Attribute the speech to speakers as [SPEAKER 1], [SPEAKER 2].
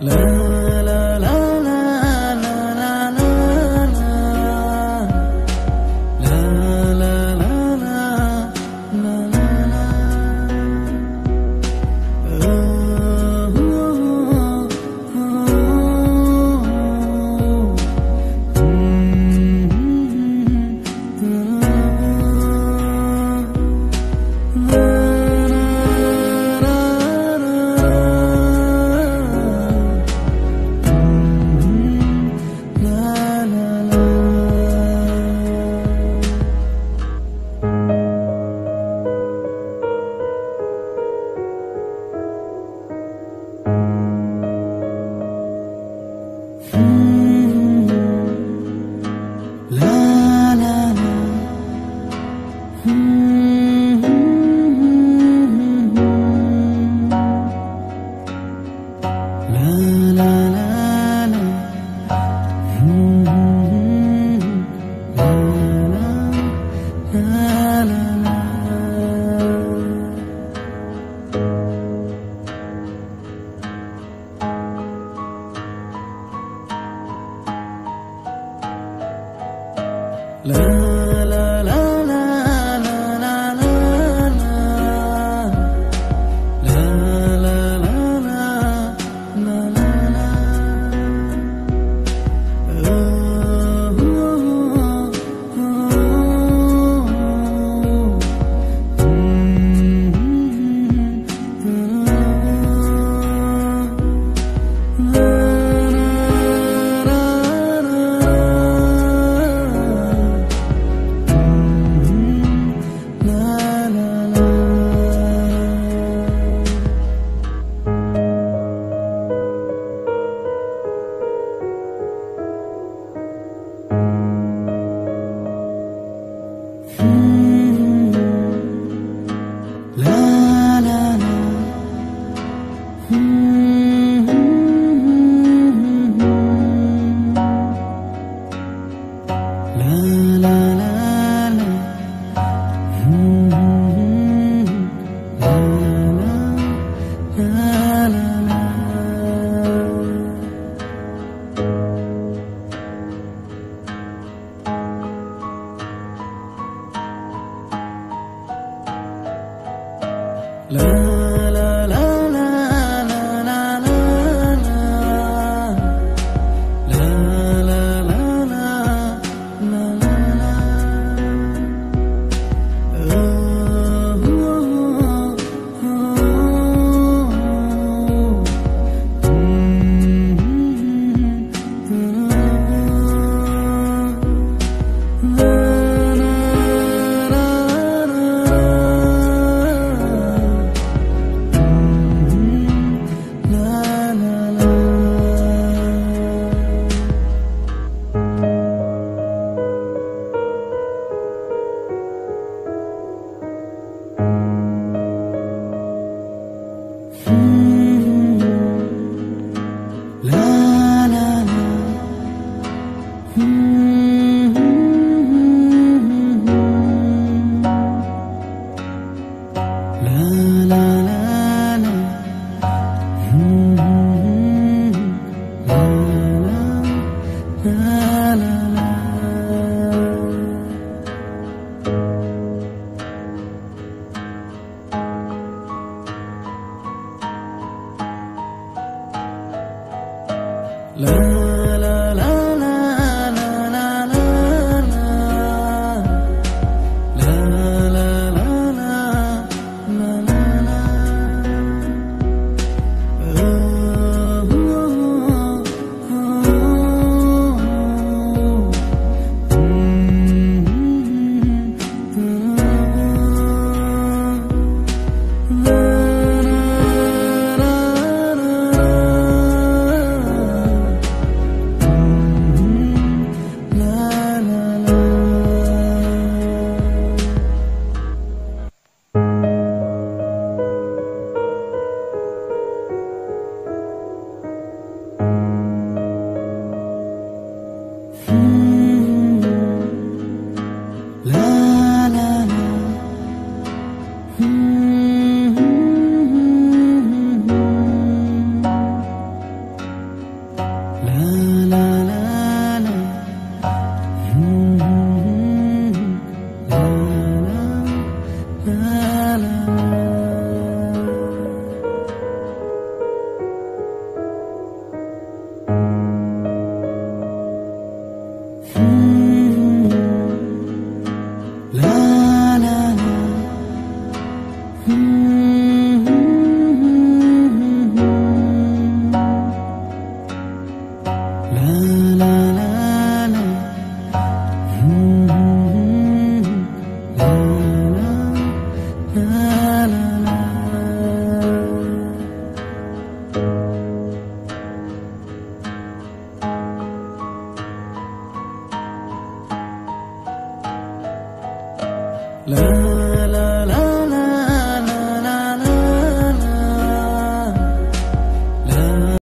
[SPEAKER 1] love 啦啦啦啦，啦啦啦啦啦。了。la la 啦啦啦啦，啦啦啦啦。